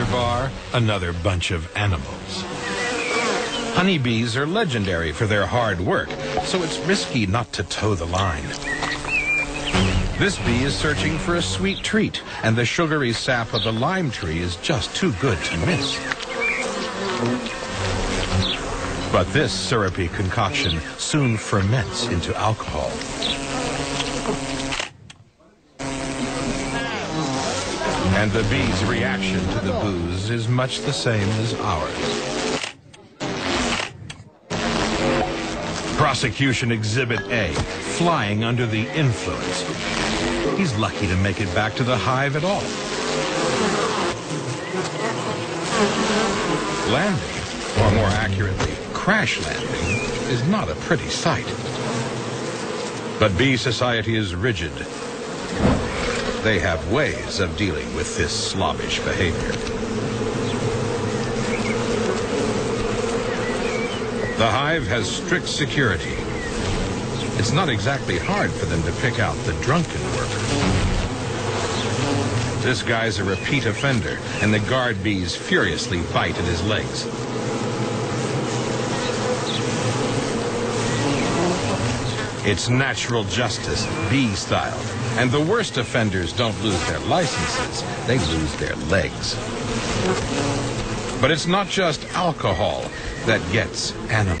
Another bar, another bunch of animals. Honeybees are legendary for their hard work, so it's risky not to toe the line. This bee is searching for a sweet treat, and the sugary sap of the lime tree is just too good to miss. But this syrupy concoction soon ferments into alcohol. And the bee's reaction to the booze is much the same as ours. Prosecution Exhibit A, flying under the influence. He's lucky to make it back to the hive at all. Landing, or more accurately, crash landing, is not a pretty sight. But bee society is rigid. They have ways of dealing with this slobbish behavior. The hive has strict security. It's not exactly hard for them to pick out the drunken worker. This guy's a repeat offender, and the guard bees furiously bite at his legs. It's natural justice, bee style. And the worst offenders don't lose their licenses, they lose their legs. But it's not just alcohol that gets animals.